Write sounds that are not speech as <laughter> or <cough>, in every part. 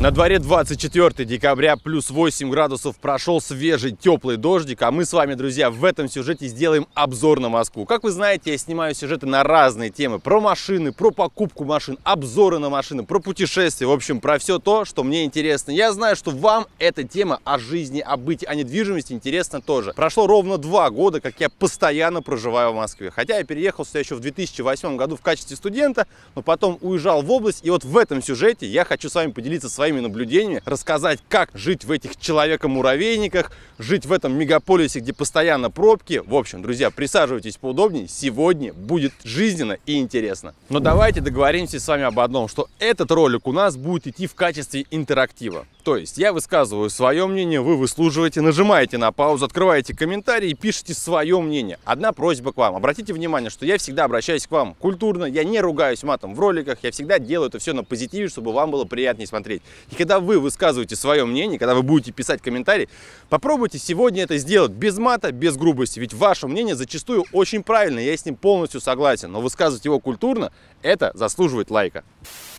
На дворе 24 декабря, плюс 8 градусов, прошел свежий теплый дождик, а мы с вами, друзья, в этом сюжете сделаем обзор на Москву. Как вы знаете, я снимаю сюжеты на разные темы, про машины, про покупку машин, обзоры на машины, про путешествия, в общем, про все то, что мне интересно. Я знаю, что вам эта тема о жизни, о быте, о недвижимости интересна тоже. Прошло ровно два года, как я постоянно проживаю в Москве. Хотя я переехал сюда еще в 2008 году в качестве студента, но потом уезжал в область, и вот в этом сюжете я хочу с вами поделиться своим своими наблюдениями, рассказать, как жить в этих человека-муравейниках, жить в этом мегаполисе, где постоянно пробки. В общем, друзья, присаживайтесь поудобнее, сегодня будет жизненно и интересно. Но давайте договоримся с вами об одном, что этот ролик у нас будет идти в качестве интерактива. То есть я высказываю свое мнение, вы выслуживаете, нажимаете на паузу, открываете комментарий и пишите свое мнение. Одна просьба к вам. Обратите внимание, что я всегда обращаюсь к вам культурно, я не ругаюсь матом в роликах, я всегда делаю это все на позитиве, чтобы вам было приятнее смотреть. И когда вы высказываете свое мнение, когда вы будете писать комментарий, попробуйте сегодня это сделать без мата, без грубости. Ведь ваше мнение зачастую очень правильно, я с ним полностью согласен. Но высказывать его культурно, это заслуживает лайка.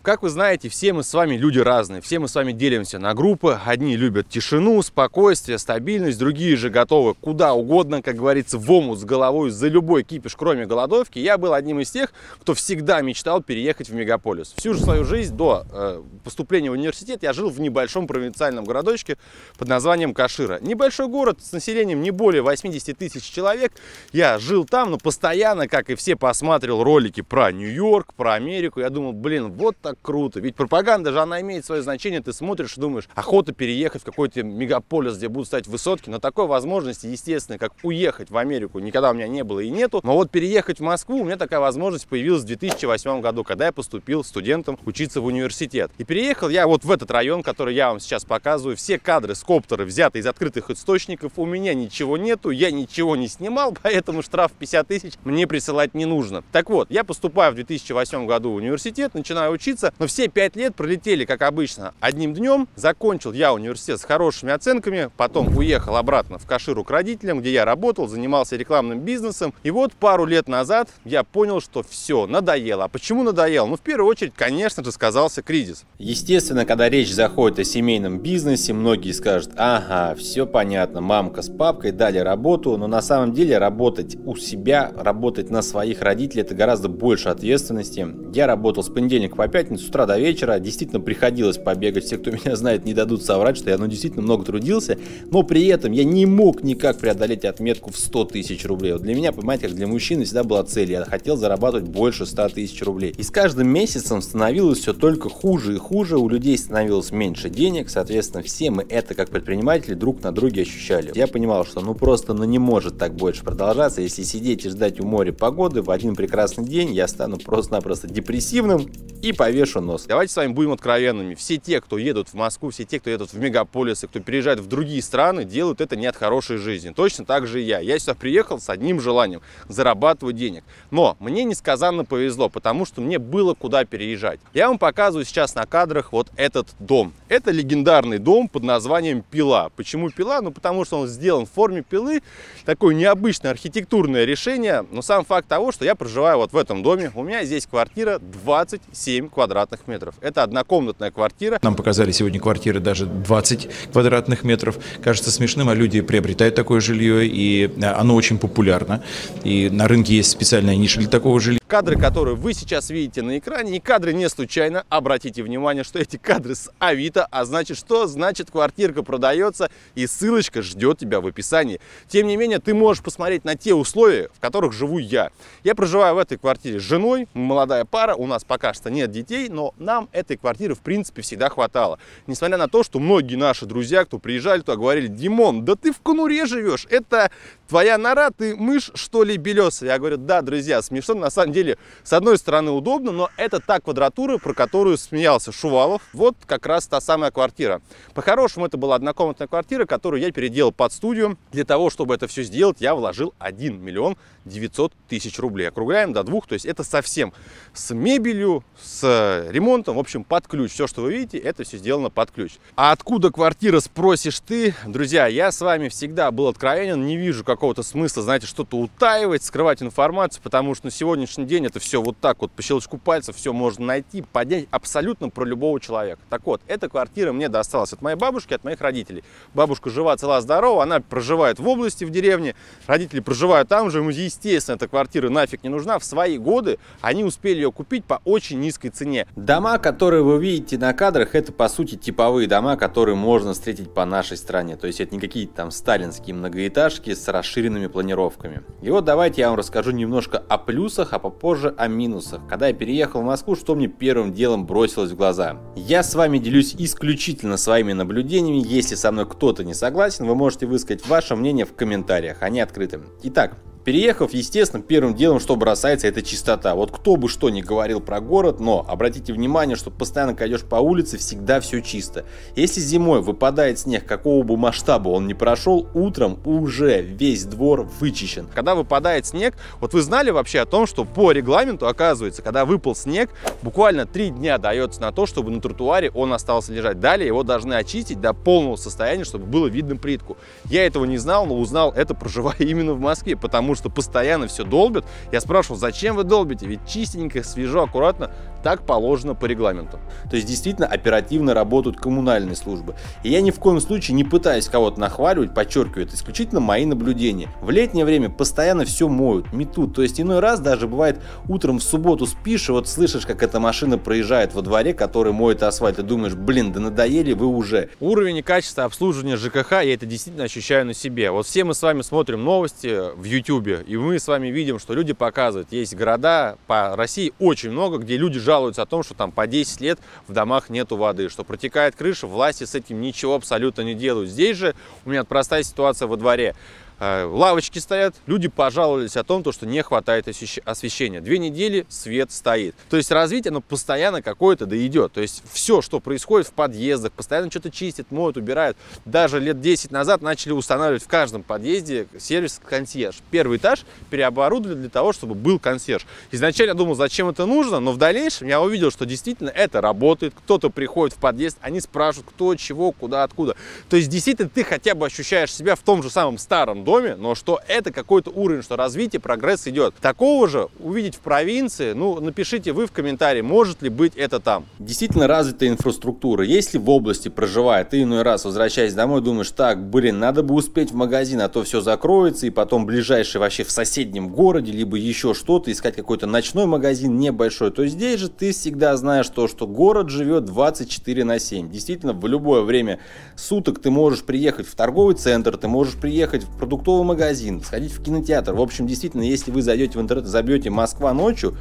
Как вы знаете, все мы с вами люди разные, все мы с вами делимся на группы. Одни любят тишину, спокойствие, стабильность, другие же готовы куда угодно, как говорится, в омут с головой за любой кипиш, кроме голодовки. Я был одним из тех, кто всегда мечтал переехать в мегаполис. Всю же свою жизнь до э, поступления в университет я жил в небольшом провинциальном городочке под названием Кашира. Небольшой город с населением не более 80 тысяч человек. Я жил там, но постоянно, как и все, посмотрел ролики про Нью-Йорк, про Америку. Я думал, блин, вот так круто. Ведь пропаганда же, она имеет свое значение. Ты смотришь и думаешь, охота переехать в какой-то мегаполис, где будут стоять высотки. Но такой возможности, естественно, как уехать в Америку, никогда у меня не было и нету. Но вот переехать в Москву, у меня такая возможность появилась в 2008 году, когда я поступил студентом учиться в университет. И переехал я вот в этот район, который я вам сейчас показываю. Все кадры с коптера взяты из открытых источников. У меня ничего нету, я ничего не снимал, <laughs> поэтому штраф 50 тысяч мне присылать не нужно. Так вот, я поступаю в 2008 году в университет, начинаю учиться. Но все пять лет пролетели, как обычно, одним днем. Закончил я университет с хорошими оценками, потом уехал обратно в Каширу к родителям, где я работал, занимался рекламным бизнесом. И вот пару лет назад я понял, что все, надоело. А почему надоело? Ну, в первую очередь, конечно же, сказался кризис. Естественно, когда речь заходит о семейном бизнесе, многие скажут, ага, все понятно, мамка с папкой дали работу, но на самом деле работать у себя, работать на своих родителей, это гораздо больше ответственности. Я работал с понедельника по пятницу, с утра до вечера. Действительно приходилось побегать. Все, кто <laughs> меня знает, не дадут соврать, что я ну, действительно много трудился. Но при этом я не мог никак преодолеть отметку в 100 тысяч рублей. Вот для меня, понимаете, как для мужчины всегда была цель. Я хотел зарабатывать больше 100 тысяч рублей. И с каждым месяцем становилось все только хуже и хуже. У людей становилось меньше денег. Соответственно, все мы это как предприниматели друг на друге ощущали. Я понимал, что ну просто ну не может так больше продолжаться. Если сидеть и ждать у моря погоды, в один прекрасный день я стану просто-напросто депрессивным и повешу нос. Давайте с вами будем откровенными. Все те, кто едут в Москву, все те, кто едут в мегаполисы, кто переезжает в другие страны, делают это не от хорошей жизни. Точно так же и я. Я сюда приехал с одним желанием – зарабатывать денег. Но мне несказанно повезло, потому что мне было куда переезжать. Я вам показываю сейчас на кадрах вот этот дом. Это легендарный дом под названием Пила. Почему Пила? Ну, потому что он сделан в форме пилы. Такое необычное архитектурное решение. Но сам факт того, что я проживаю вот в этом доме. У меня здесь квартира 27 квадратов квадратных метров. Это однокомнатная квартира. Нам показали сегодня квартиры даже 20 квадратных метров. Кажется смешным, а люди приобретают такое жилье, и оно очень популярно. И на рынке есть специальная ниша для такого жилья. Кадры, которые вы сейчас видите на экране, и кадры не случайно. Обратите внимание, что эти кадры с Авито, а значит что? Значит квартирка продается и ссылочка ждет тебя в описании. Тем не менее, ты можешь посмотреть на те условия, в которых живу я. Я проживаю в этой квартире с женой, молодая пара, у нас пока что нет детей, но нам этой квартиры в принципе всегда хватало. Несмотря на то, что многие наши друзья, кто приезжали туда, говорили, Димон, да ты в конуре живешь, это твоя нора, ты мышь что ли белесая? Я говорю, да, друзья, смешно, на самом деле деле, с одной стороны, удобно, но это та квадратура, про которую смеялся Шувалов. Вот как раз та самая квартира. По-хорошему, это была однокомнатная квартира, которую я переделал под студию. Для того, чтобы это все сделать, я вложил 1 миллион 900 тысяч рублей. Округляем до двух, то есть это совсем с мебелью, с ремонтом, в общем, под ключ. Все, что вы видите, это все сделано под ключ. А откуда квартира, спросишь ты? Друзья, я с вами всегда был откровенен, не вижу какого-то смысла, знаете, что-то утаивать, скрывать информацию, потому что на сегодняшний день это все вот так вот по щелчку пальцев все можно найти, поднять абсолютно про любого человека. Так вот, эта квартира мне досталась от моей бабушки, от моих родителей. Бабушка жива, цела, здорова, она проживает в области, в деревне, родители проживают там же, ему, естественно, эта квартира нафиг не нужна. В свои годы они успели ее купить по очень низкой цене. Дома, которые вы видите на кадрах, это по сути типовые дома, которые можно встретить по нашей стране. То есть это не какие-то там сталинские многоэтажки с расширенными планировками. И вот давайте я вам расскажу немножко о плюсах, а попозже о минусах. Когда я переехал в Москву, что мне первым делом бросилось в глаза? Я с вами делюсь исключительно своими наблюдениями. Если со мной кто-то не согласен, вы можете высказать ваше мнение в комментариях. Они открыты. Итак, Переехав, естественно, первым делом, что бросается, это чистота. Вот кто бы что ни говорил про город, но обратите внимание, что постоянно, когда идешь по улице, всегда все чисто. Если зимой выпадает снег, какого бы масштаба он ни прошел, утром уже весь двор вычищен. Когда выпадает снег, вот вы знали вообще о том, что по регламенту, оказывается, когда выпал снег, буквально три дня дается на то, чтобы на тротуаре он остался лежать. Далее его должны очистить до полного состояния, чтобы было видно плитку. Я этого не знал, но узнал это, проживая <laughs> именно в Москве, потому потому что постоянно все долбят. Я спрашивал, зачем вы долбите? Ведь чистенько, свежо, аккуратно, так положено по регламенту. То есть действительно оперативно работают коммунальные службы. И я ни в коем случае не пытаюсь кого-то нахваливать, подчеркиваю, это исключительно мои наблюдения. В летнее время постоянно все моют, метут. То есть иной раз даже бывает утром в субботу спишь, и вот слышишь, как эта машина проезжает во дворе, который моет асфальт, и думаешь, блин, да надоели вы уже. Уровень и качество обслуживания ЖКХ, я это действительно ощущаю на себе. Вот все мы с вами смотрим новости в YouTube, и мы с вами видим, что люди показывают, есть города по России очень много, где люди жалуются о том, что там по 10 лет в домах нету воды, что протекает крыша, власти с этим ничего абсолютно не делают. Здесь же у меня простая ситуация во дворе. Э, лавочки стоят, люди пожаловались о том, что не хватает освещения. Две недели свет стоит. То есть развитие, оно постоянно какое-то да идет. То есть все, что происходит в подъездах, постоянно что-то чистят, моют, убирают. Даже лет 10 назад начали устанавливать в каждом подъезде сервис консьерж. Первый этаж переоборудовали для того, чтобы был консьерж. Изначально я думал, зачем это нужно, но в дальнейшем я увидел, что действительно это работает. Кто-то приходит в подъезд, они спрашивают, кто, чего, куда, откуда. То есть действительно ты хотя бы ощущаешь себя в том же самом старом доме, но что это какой-то уровень, что развитие, прогресс идет. Такого же увидеть в провинции, ну, напишите вы в комментарии, может ли быть это там. Действительно развитая инфраструктура. Если в области проживает, ты иной раз, возвращаясь домой, думаешь, так, блин, надо бы успеть в магазин, а то все закроется, и потом ближайший вообще в соседнем городе, либо еще что-то, искать какой-то ночной магазин небольшой, то здесь же ты всегда знаешь то, что город живет 24 на 7. Действительно, в любое время суток ты можешь приехать в торговый центр, ты можешь приехать в продуктовый продуктовый магазин, сходить в кинотеатр. В общем, действительно, если вы зайдете в интернет и забьете «Москва ночью»,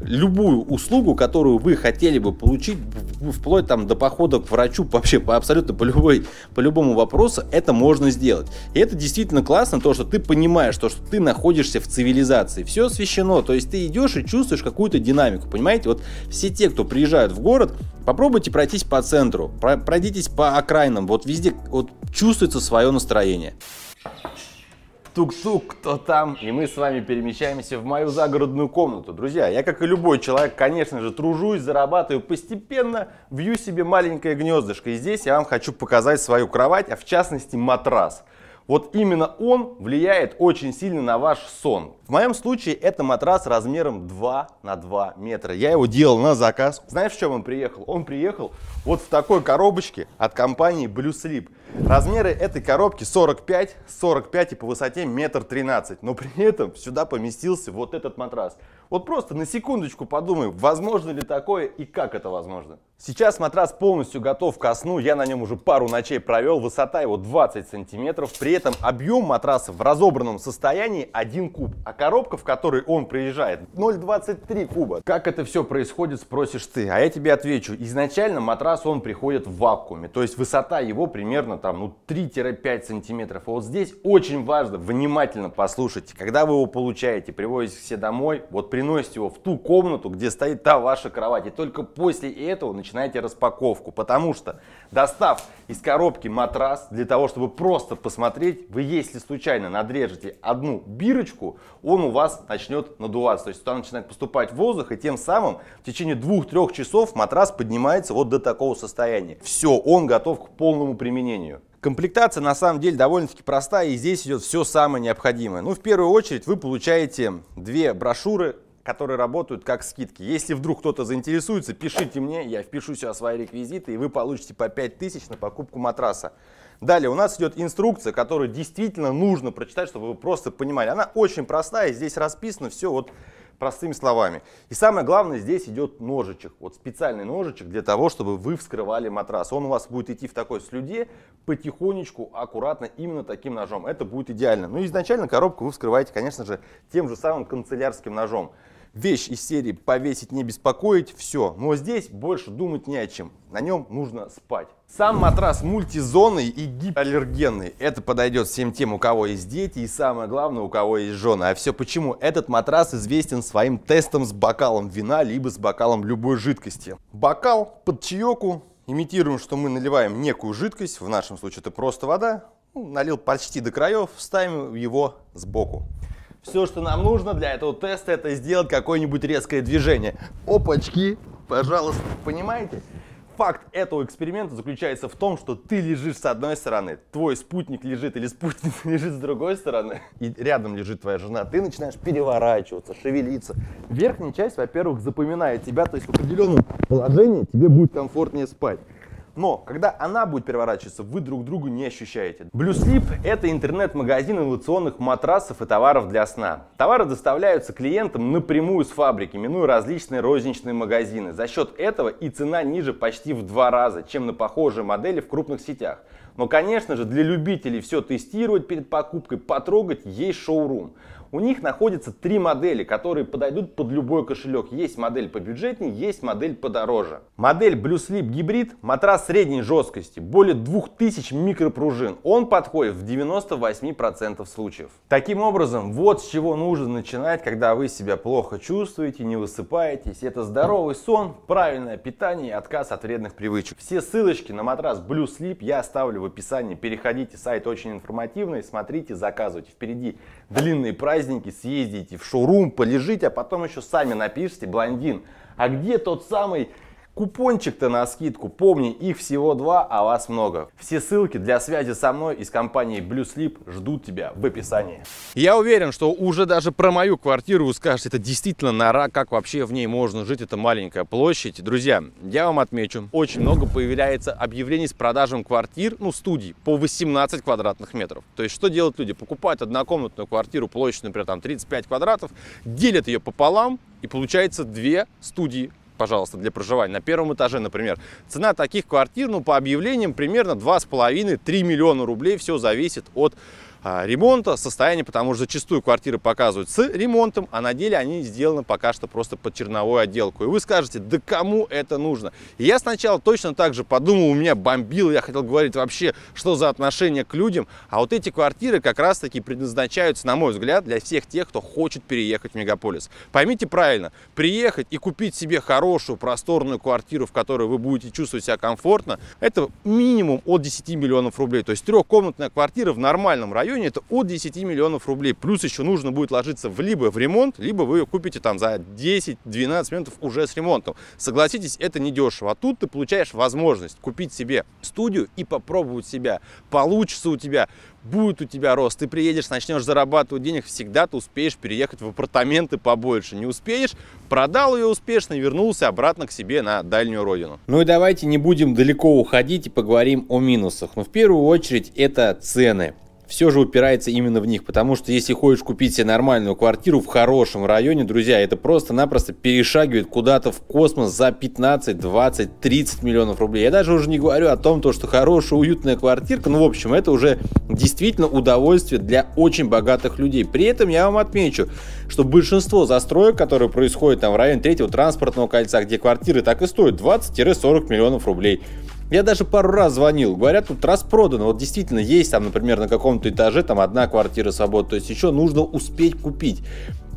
любую услугу, которую вы хотели бы получить, вплоть там до похода к врачу, <laughs> вообще по абсолютно по, любой, по любому вопросу, это можно сделать. И это действительно классно, то, что ты понимаешь, то, что ты находишься в цивилизации. Все освещено, то есть ты идешь и чувствуешь какую-то динамику, понимаете? Вот все те, кто приезжают в город, попробуйте пройтись по центру, пройдитесь по окраинам, вот везде вот чувствуется свое настроение. Тук-тук, кто там? И мы с вами перемещаемся в мою загородную комнату. Друзья, я, как и любой человек, конечно же, тружусь, зарабатываю постепенно, вью себе маленькое гнездышко. И здесь я вам хочу показать свою кровать, а в частности матрас. Вот именно он влияет очень сильно на ваш сон. В моем случае это матрас размером 2 на 2 метра. Я его делал на заказ. Знаешь, в чем он приехал? Он приехал вот в такой коробочке от компании Blue Sleep. Размеры этой коробки 45, 45 и по высоте метр тринадцать. Но при этом сюда поместился вот этот матрас. Вот просто на секундочку подумай, возможно ли такое и как это возможно. Сейчас матрас полностью готов ко сну, я на нем уже пару ночей провел, высота его 20 сантиметров, при этом объем матраса в разобранном состоянии 1 куб, а коробка, в которой он приезжает, 0,23 куба. Как это все происходит, спросишь ты, а я тебе отвечу, изначально матрас он приходит в вакууме, то есть высота его примерно там ну 3-5 сантиметров, а вот здесь очень важно, внимательно послушайте, когда вы его получаете, привозите все домой, вот приносите его в ту комнату, где стоит та ваша кровать, и только после этого начинаете распаковку, потому что достав из коробки матрас для того, чтобы просто посмотреть, вы если случайно надрежете одну бирочку, он у вас начнет надуваться, то есть туда начинает поступать воздух, и тем самым в течение двух-трех часов матрас поднимается вот до такого состояния. Все, он готов к полному применению. Комплектация на самом деле довольно-таки простая, и здесь идет все самое необходимое. Ну, в первую очередь вы получаете две брошюры которые работают как скидки. Если вдруг кто-то заинтересуется, пишите мне, я впишу сюда свои реквизиты, и вы получите по 5000 на покупку матраса. Далее у нас идет инструкция, которую действительно нужно прочитать, чтобы вы просто понимали. Она очень простая, здесь расписано все вот простыми словами. И самое главное, здесь идет ножичек, вот специальный ножичек для того, чтобы вы вскрывали матрас. Он у вас будет идти в такой слюде потихонечку, аккуратно, именно таким ножом. Это будет идеально. Ну изначально коробку вы вскрываете, конечно же, тем же самым канцелярским ножом вещь из серии повесить, не беспокоить, все. Но здесь больше думать не о чем. На нем нужно спать. Сам матрас мультизонный и гипоаллергенный. Это подойдет всем тем, у кого есть дети и самое главное, у кого есть жены. А все почему? Этот матрас известен своим тестом с бокалом вина, либо с бокалом любой жидкости. Бокал под чаеку. Имитируем, что мы наливаем некую жидкость, в нашем случае это просто вода. Ну, налил почти до краев, ставим его сбоку. Все, что нам нужно для этого теста, это сделать какое-нибудь резкое движение. Опачки, пожалуйста, понимаете? Факт этого эксперимента заключается в том, что ты лежишь с одной стороны, твой спутник лежит или спутник <laughs> лежит с другой стороны, и рядом лежит твоя жена. Ты начинаешь переворачиваться, шевелиться. Верхняя часть, во-первых, запоминает тебя, то есть в определенном положении тебе будет комфортнее спать. Но когда она будет переворачиваться, вы друг друга не ощущаете. Blue Sleep – это интернет-магазин инновационных матрасов и товаров для сна. Товары доставляются клиентам напрямую с фабрики, минуя различные розничные магазины. За счет этого и цена ниже почти в два раза, чем на похожие модели в крупных сетях. Но, конечно же, для любителей все тестировать перед покупкой, потрогать, есть шоурум. У них находятся три модели, которые подойдут под любой кошелек. Есть модель побюджетнее, есть модель подороже. Модель Blue Sleep Hybrid, матрас средней жесткости, более 2000 микропружин. Он подходит в 98% случаев. Таким образом, вот с чего нужно начинать, когда вы себя плохо чувствуете, не высыпаетесь. Это здоровый сон, правильное питание и отказ от вредных привычек. Все ссылочки на матрас Blue Sleep я оставлю в описании. Переходите, сайт очень информативный, смотрите, заказывайте. Впереди длинные праздники праздники съездите в шоурум, полежите, а потом еще сами напишите, блондин, а где тот самый Купончик-то на скидку, помни, их всего два, а вас много. Все ссылки для связи со мной из компании Blue Sleep ждут тебя в описании. Я уверен, что уже даже про мою квартиру вы скажете, это действительно нора, как вообще в ней можно жить, это маленькая площадь. Друзья, я вам отмечу, очень много появляется объявлений с продажем квартир, ну студий, по 18 квадратных метров. То есть что делают люди? Покупают однокомнатную квартиру площадью, например, там 35 квадратов, делят ее пополам, и получается две студии пожалуйста, для проживания. На первом этаже, например. Цена таких квартир, ну, по объявлениям, примерно 2,5-3 миллиона рублей. Все зависит от ремонта, состояния, потому что зачастую квартиры показывают с ремонтом, а на деле они сделаны пока что просто под черновую отделку. И вы скажете, да кому это нужно? И я сначала точно так же подумал, у меня бомбило, я хотел говорить вообще, что за отношение к людям. А вот эти квартиры как раз таки предназначаются, на мой взгляд, для всех тех, кто хочет переехать в мегаполис. Поймите правильно, приехать и купить себе хорошую, просторную квартиру, в которой вы будете чувствовать себя комфортно, это минимум от 10 миллионов рублей. То есть трехкомнатная квартира в нормальном районе районе это от 10 миллионов рублей. Плюс еще нужно будет ложиться в либо в ремонт, либо вы ее купите там за 10-12 минутов уже с ремонтом. Согласитесь, это не дешево. А тут ты получаешь возможность купить себе студию и попробовать себя. Получится у тебя, будет у тебя рост. Ты приедешь, начнешь зарабатывать денег, всегда ты успеешь переехать в апартаменты побольше. Не успеешь, продал ее успешно вернулся обратно к себе на дальнюю родину. Ну и давайте не будем далеко уходить и поговорим о минусах. Но в первую очередь это цены все же упирается именно в них, потому что если хочешь купить себе нормальную квартиру в хорошем районе, друзья, это просто-напросто перешагивает куда-то в космос за 15, 20, 30 миллионов рублей. Я даже уже не говорю о том, то, что хорошая, уютная квартирка, ну, в общем, это уже действительно удовольствие для очень богатых людей. При этом я вам отмечу, что большинство застроек, которые происходят там в районе третьего транспортного кольца, где квартиры так и стоят 20-40 миллионов рублей. Я даже пару раз звонил, говорят, тут распродано. Вот действительно есть там, например, на каком-то этаже там одна квартира свободна. То есть еще нужно успеть купить.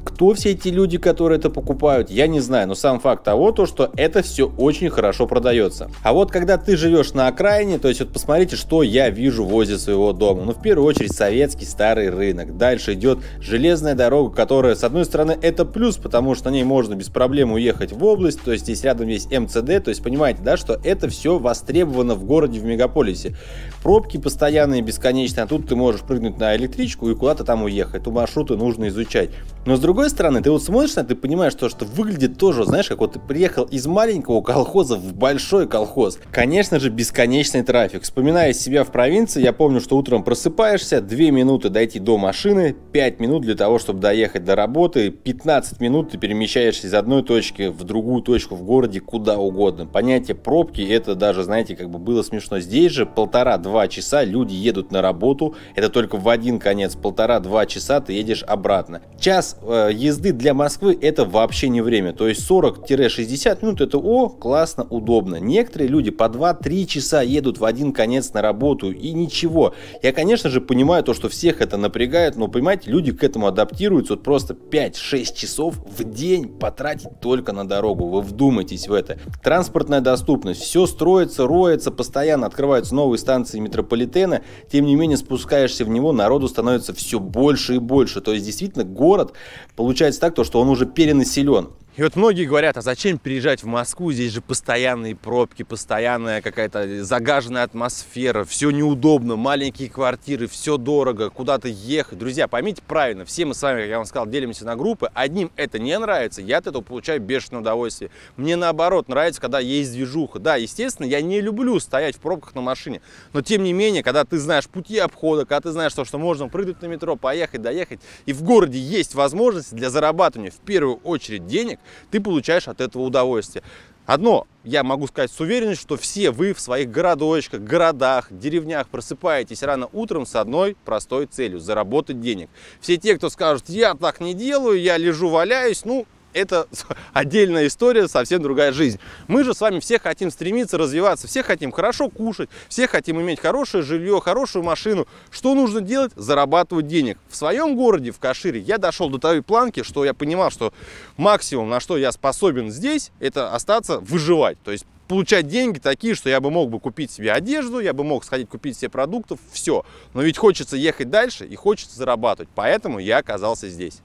Кто все эти люди, которые это покупают, я не знаю, но сам факт того, то, что это все очень хорошо продается. А вот когда ты живешь на окраине, то есть вот посмотрите, что я вижу возле своего дома. Ну, в первую очередь, советский старый рынок. Дальше идет железная дорога, которая, с одной стороны, это плюс, потому что на ней можно без проблем уехать в область, то есть здесь рядом есть МЦД, то есть понимаете, да, что это все востребовано в городе, в мегаполисе. Пробки постоянные, бесконечные, а тут ты можешь прыгнуть на электричку и куда-то там уехать. Ту маршруты нужно изучать. Но с другой другой стороны, ты вот смотришь на это, ты понимаешь, что, что выглядит тоже, знаешь, как вот ты приехал из маленького колхоза в большой колхоз. Конечно же, бесконечный трафик. Вспоминая себя в провинции, я помню, что утром просыпаешься, 2 минуты дойти до машины, 5 минут для того, чтобы доехать до работы, 15 минут ты перемещаешься из одной точки в другую точку в городе, куда угодно. Понятие пробки, это даже, знаете, как бы было смешно. Здесь же полтора-два часа люди едут на работу, это только в один конец, полтора-два часа ты едешь обратно. Час э, езды для Москвы это вообще не время, то есть 40-60 минут это о, классно, удобно. Некоторые люди по 2-3 часа едут в один конец на работу и ничего. Я, конечно же, понимаю то, что всех это напрягает, но, понимаете, люди к этому адаптируются. Вот просто 5-6 часов в день потратить только на дорогу. Вы вдумайтесь в это. Транспортная доступность. Все строится, роется, постоянно открываются новые станции метрополитена. Тем не менее, спускаешься в него, народу становится все больше и больше. То есть, действительно, город получается так, то, что он уже перенаселен. И вот многие говорят, а зачем переезжать в Москву? Здесь же постоянные пробки, постоянная какая-то загаженная атмосфера, все неудобно, маленькие квартиры, все дорого, куда-то ехать. Друзья, поймите правильно, все мы с вами, как я вам сказал, делимся на группы. Одним это не нравится, я от этого получаю бешеное удовольствие. Мне наоборот нравится, когда есть движуха. Да, естественно, я не люблю стоять в пробках на машине, но тем не менее, когда ты знаешь пути обхода, когда ты знаешь то, что можно прыгнуть на метро, поехать, доехать, и в городе есть возможность для зарабатывания в первую очередь денег, ты получаешь от этого удовольствие. Одно я могу сказать с уверенностью, что все вы в своих городочках, городах, деревнях просыпаетесь рано утром с одной простой целью – заработать денег. Все те, кто скажут, я так не делаю, я лежу, валяюсь, ну, это <laughs> отдельная история, совсем другая жизнь. Мы же с вами все хотим стремиться развиваться, все хотим хорошо кушать, все хотим иметь хорошее жилье, хорошую машину. Что нужно делать? Зарабатывать денег. В своем городе, в Кашире, я дошел до той планки, что я понимал, что максимум, на что я способен здесь, это остаться выживать. То есть получать деньги такие, что я бы мог бы купить себе одежду, я бы мог сходить купить себе продуктов, все. Но ведь хочется ехать дальше и хочется зарабатывать, поэтому я оказался здесь.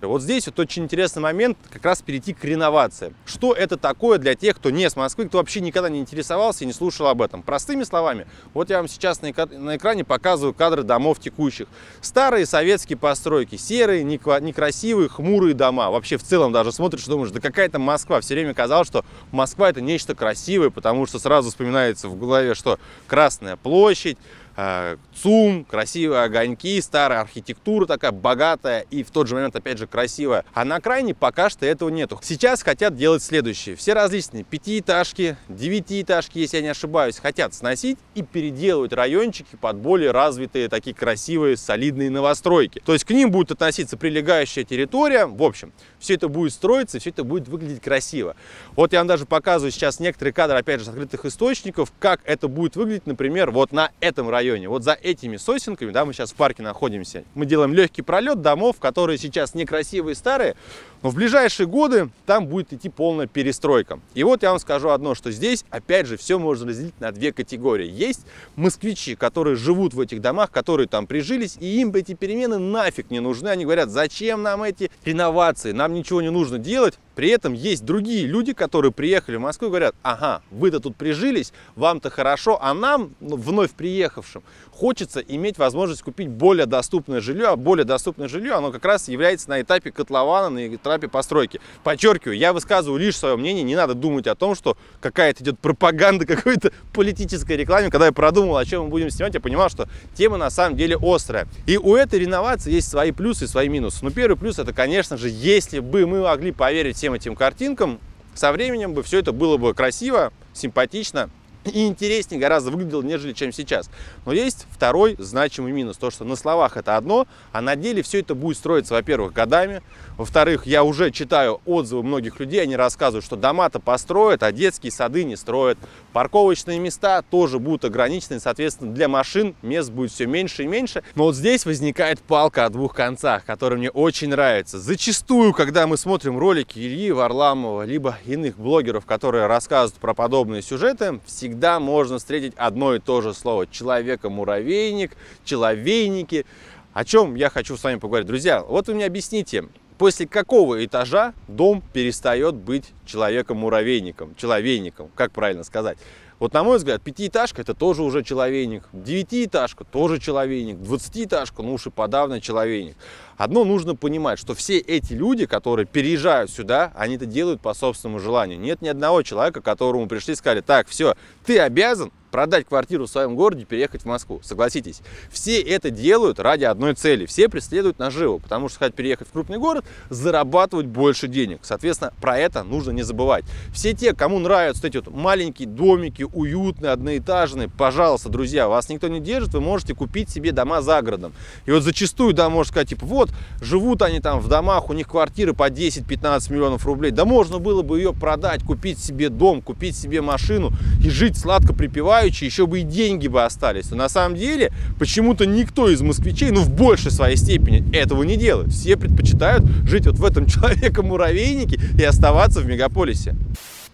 Вот здесь вот очень интересный момент как раз перейти к реновации. Что это такое для тех, кто не с Москвы, кто вообще никогда не интересовался и не слушал об этом? Простыми словами, вот я вам сейчас на экране показываю кадры домов текущих. Старые советские постройки, серые, некрасивые, хмурые дома. Вообще в целом даже смотришь и думаешь, да какая-то Москва. Все время казалось, что Москва это нечто красивое, потому что сразу вспоминается в голове, что Красная площадь, ЦУМ, красивые огоньки, старая архитектура такая богатая и в тот же момент опять же красивая. А на окраине пока что этого нету. Сейчас хотят делать следующее. Все различные пятиэтажки, девятиэтажки, если я не ошибаюсь, хотят сносить и переделывать райончики под более развитые, такие красивые, солидные новостройки. То есть к ним будет относиться прилегающая территория. В общем, все это будет строиться, все это будет выглядеть красиво. Вот я вам даже показываю сейчас некоторые кадры, опять же, с открытых источников, как это будет выглядеть, например, вот на этом районе районе. Вот за этими сосенками, да, мы сейчас в парке находимся, мы делаем легкий пролет домов, которые сейчас некрасивые, старые, но в ближайшие годы там будет идти полная перестройка. И вот я вам скажу одно, что здесь, опять же, все можно разделить на две категории. Есть москвичи, которые живут в этих домах, которые там прижились, и им эти перемены нафиг не нужны. Они говорят, зачем нам эти реновации, нам ничего не нужно делать. При этом есть другие люди, которые приехали в Москву и говорят, ага, вы-то тут прижились, вам-то хорошо, а нам, ну, вновь приехавшим, хочется иметь возможность купить более доступное жилье, а более доступное жилье, оно как раз является на этапе котлована, на этапе постройки. Подчеркиваю, я высказываю лишь свое мнение, не надо думать о том, что какая-то идет пропаганда <laughs> какой-то политической рекламе. Когда я продумал, о чем мы будем снимать, я понимал, что тема на самом деле острая. И у этой реновации есть свои плюсы и свои минусы. Но первый плюс это, конечно же, если бы мы могли поверить всем этим картинкам, со временем бы все это было бы красиво, симпатично, и интереснее гораздо выглядело, нежели чем сейчас. Но есть второй значимый минус, то что на словах это одно, а на деле все это будет строиться, во-первых, годами, во-вторых, я уже читаю отзывы многих людей, они рассказывают, что дома-то построят, а детские сады не строят. Парковочные места тоже будут ограничены, соответственно, для машин мест будет все меньше и меньше. Но вот здесь возникает палка о двух концах, которая мне очень нравится. Зачастую, когда мы смотрим ролики Ильи Варламова, либо иных блогеров, которые рассказывают про подобные сюжеты, всегда можно встретить одно и то же слово. Человека-муравейник, человейники. О чем я хочу с вами поговорить. Друзья, вот вы мне объясните, после какого этажа дом перестает быть человеком-муравейником, человейником, как правильно сказать. Вот на мой взгляд, пятиэтажка это тоже уже человейник, девятиэтажка тоже человейник, двадцатиэтажка, ну уж и подавно человейник. Одно нужно понимать, что все эти люди, которые переезжают сюда, они это делают по собственному желанию. Нет ни одного человека, которому пришли и сказали, так, все, ты обязан продать квартиру в своем городе, переехать в Москву. Согласитесь, все это делают ради одной цели. Все преследуют наживу, потому что хотят переехать в крупный город, зарабатывать больше денег. Соответственно, про это нужно не забывать. Все те, кому нравятся эти вот маленькие домики, уютные, одноэтажные, пожалуйста, друзья, вас никто не держит, вы можете купить себе дома за городом. И вот зачастую, да, можно сказать, типа, вот, живут они там в домах, у них квартиры по 10-15 миллионов рублей. Да можно было бы ее продать, купить себе дом, купить себе машину и жить сладко припевая желающие, еще бы и деньги бы остались. Но на самом деле почему-то никто из москвичей, ну в большей своей степени, этого не делает. Все предпочитают жить вот в этом <laughs> человека-муравейнике и оставаться в мегаполисе.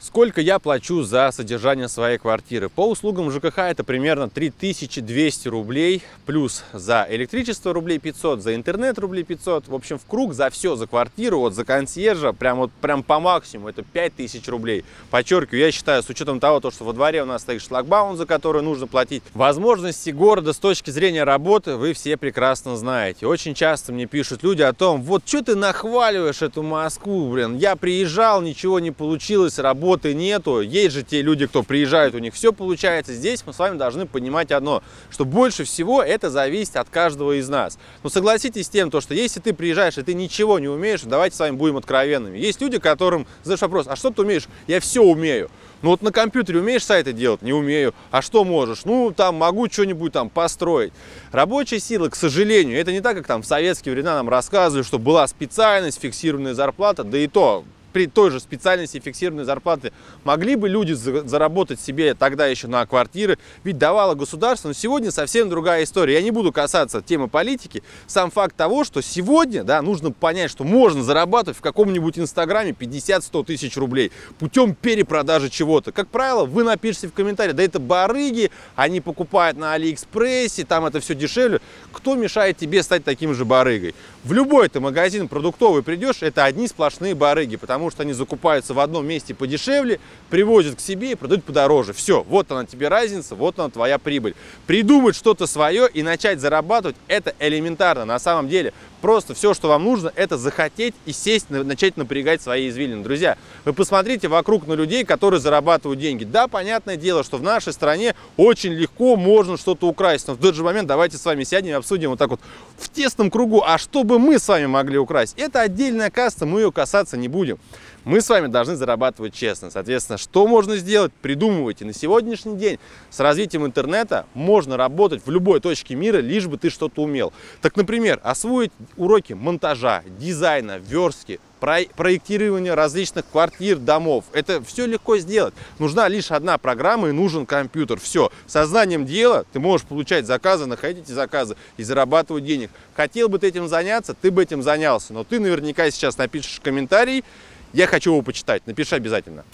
Сколько я плачу за содержание своей квартиры? По услугам ЖКХ это примерно 3200 рублей, плюс за электричество рублей 500, за интернет рублей 500. В общем, в круг за все, за квартиру, вот за консьержа, прям вот прям по максимуму, это 5000 рублей. Подчеркиваю, я считаю, с учетом того, то, что во дворе у нас стоит шлагбаум, за который нужно платить, возможности города с точки зрения работы вы все прекрасно знаете. Очень часто мне пишут люди о том, вот что ты нахваливаешь эту Москву, блин, я приезжал, ничего не получилось, работать работы нету. Есть же те люди, кто приезжают, у них все получается. Здесь мы с вами должны понимать одно, что больше всего это зависит от каждого из нас. Но согласитесь с тем, то, что если ты приезжаешь и ты ничего не умеешь, давайте с вами будем откровенными. Есть люди, которым задаешь вопрос, а что ты умеешь? Я все умею. Ну вот на компьютере умеешь сайты делать? Не умею. А что можешь? Ну, там могу что-нибудь там построить. Рабочая сила, к сожалению, это не так, как там в советские времена нам рассказывали, что была специальность, фиксированная зарплата, да и то при той же специальности фиксированной зарплаты могли бы люди заработать себе тогда еще на квартиры, ведь давало государство, но сегодня совсем другая история. Я не буду касаться темы политики, сам факт того, что сегодня, да, нужно понять, что можно зарабатывать в каком-нибудь инстаграме 50-100 тысяч рублей путем перепродажи чего-то. Как правило, вы напишите в комментариях, да это барыги, они покупают на Алиэкспрессе, там это все дешевле. Кто мешает тебе стать таким же барыгой? В любой ты магазин продуктовый придешь, это одни сплошные барыги, потому потому что они закупаются в одном месте подешевле, привозят к себе и продают подороже. Все, вот она тебе разница, вот она твоя прибыль. Придумать что-то свое и начать зарабатывать – это элементарно. На самом деле Просто все, что вам нужно, это захотеть и сесть, начать напрягать свои извилины. Друзья, вы посмотрите вокруг на людей, которые зарабатывают деньги. Да, понятное дело, что в нашей стране очень легко можно что-то украсть. Но в тот же момент давайте с вами сядем и обсудим вот так вот в тесном кругу, а что бы мы с вами могли украсть. Это отдельная каста, мы ее касаться не будем. Мы с вами должны зарабатывать честно. Соответственно, что можно сделать? Придумывайте. На сегодняшний день с развитием интернета можно работать в любой точке мира, лишь бы ты что-то умел. Так, например, освоить уроки монтажа, дизайна, верстки, проектирования различных квартир, домов. Это все легко сделать. Нужна лишь одна программа и нужен компьютер. Все. Сознанием дела ты можешь получать заказы, находить эти заказы и зарабатывать денег. Хотел бы ты этим заняться, ты бы этим занялся. Но ты наверняка сейчас напишешь комментарий, я хочу его почитать, напиши обязательно.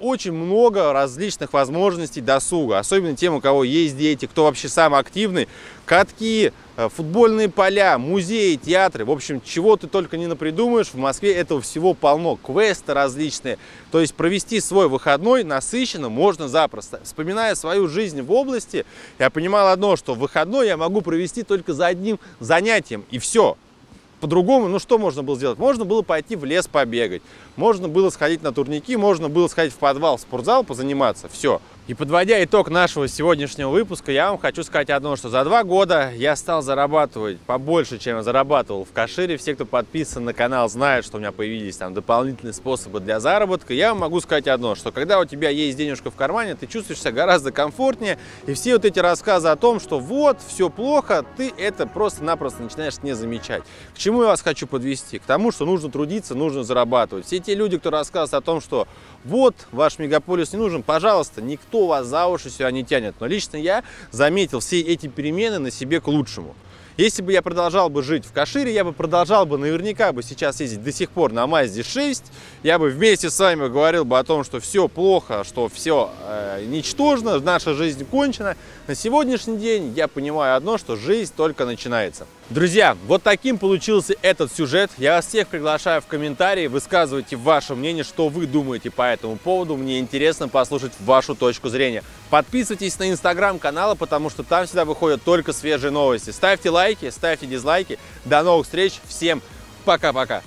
Очень много различных возможностей досуга, особенно тем, у кого есть дети, кто вообще самый активный. Катки, э, футбольные поля, музеи, театры, в общем, чего ты только не напридумаешь, в Москве этого всего полно, квесты различные. То есть провести свой выходной насыщенно можно запросто. Вспоминая свою жизнь в области, я понимал одно, что выходной я могу провести только за одним занятием, и все по-другому, ну что можно было сделать? Можно было пойти в лес побегать, можно было сходить на турники, можно было сходить в подвал, в спортзал, позаниматься, все. И подводя итог нашего сегодняшнего выпуска, я вам хочу сказать одно, что за два года я стал зарабатывать побольше, чем я зарабатывал в Кашире. Все, кто подписан на канал, знают, что у меня появились там дополнительные способы для заработка. Я вам могу сказать одно, что когда у тебя есть денежка в кармане, ты чувствуешь себя гораздо комфортнее. И все вот эти рассказы о том, что вот, все плохо, ты это просто-напросто начинаешь не замечать. К чему я вас хочу подвести? К тому, что нужно трудиться, нужно зарабатывать. Все те люди, кто рассказывает о том, что вот, ваш мегаполис не нужен, пожалуйста, никто вас за уши сюда не тянет. Но лично я заметил все эти перемены на себе к лучшему. Если бы я продолжал бы жить в Кашире, я бы продолжал бы наверняка бы сейчас ездить до сих пор на Мазде 6. Я бы вместе с вами говорил бы о том, что все плохо, что все э, ничтожно, наша жизнь кончена. На сегодняшний день я понимаю одно, что жизнь только начинается. Друзья, вот таким получился этот сюжет. Я вас всех приглашаю в комментарии, высказывайте ваше мнение, что вы думаете по этому поводу. Мне интересно послушать вашу точку зрения. Подписывайтесь на инстаграм канала, потому что там всегда выходят только свежие новости. Ставьте лайки, ставьте дизлайки. До новых встреч, всем пока-пока.